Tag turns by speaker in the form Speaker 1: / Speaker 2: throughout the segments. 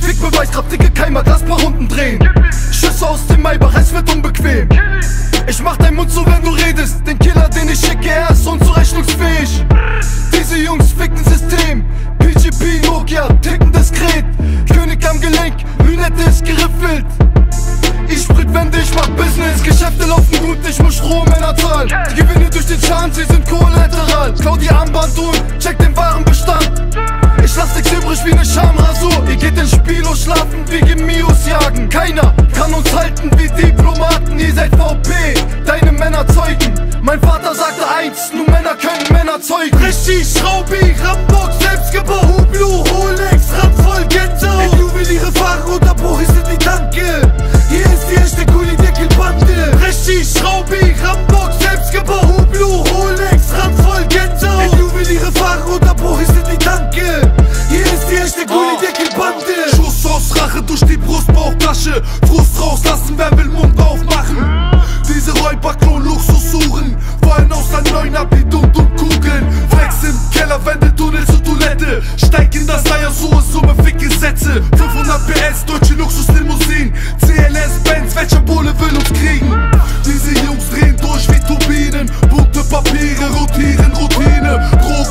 Speaker 1: Fickbeweis, grad dicke Keimer, Glas paar Runden drehen. Schüsse aus dem Maybach, es wird unbequem. Ich mach dein Mund zu, wenn du redest. Den Killer, den ich schicke, er ist unzurechnungsfähig ich mach Business Geschäfte laufen gut, ich muss Strohmänner zahlen. Die Gewinne durch den Schaden, sie sind kollateral. Klau die Armband und check den Warenbestand Ich lass nix übrig wie ne Schamrasur. Ihr geht ins Spiel und schlafen wie Gemios jagen. Keiner kann uns halten wie Diplomaten. Ihr seid VP, deine Männer zeugen. Mein Vater sagte eins, nur Männer können Männer zeugen.
Speaker 2: Richtig, Schraubi, Rambock, Selbstgebau, Hublot, Abbruch, ist in die Tanke. Hier ist die echte Kuli-Deckel-Bande
Speaker 3: Schuss aus Rache durch die Brustbauchtasche Frust rauslassen, wer will Mund aufmachen. Diese Räuberklon Luxusuhren Wollen aus der neuen ab wie dumm und Kugeln. Flex im Keller, Wände, Tunnel zur Toilette. Steig in das Eier, so Summe, Ficke Sätze. 500 PS, deutsche Luxuslimousinen. CLS, Benz, welcher Bulle will uns kriegen? Diese Jungs drehen durch wie Turbinen. Bunte Papiere, rotieren, Routine. Drogen,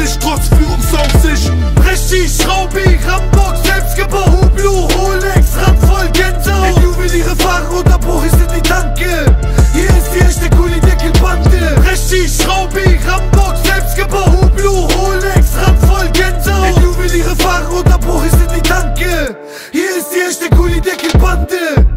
Speaker 3: mich, trotz Flums auf sich.
Speaker 2: Richtig Schraubi, Rambock, selbstgebaut, Hublu, Rolex, Ram voll Gänsehaut. Ein Juweliere fahren und Abbruch ist in die Tanke. Hier ist die echte Gullideckelbande. Richtig Schraubi, Rambock, selbstgebaut, Hublu, Rolex, Ram voll Gänsehaut. Ein Juweliere fahren und Abbruch ist in die Tanke. Hier ist die echte Gullideckelbande.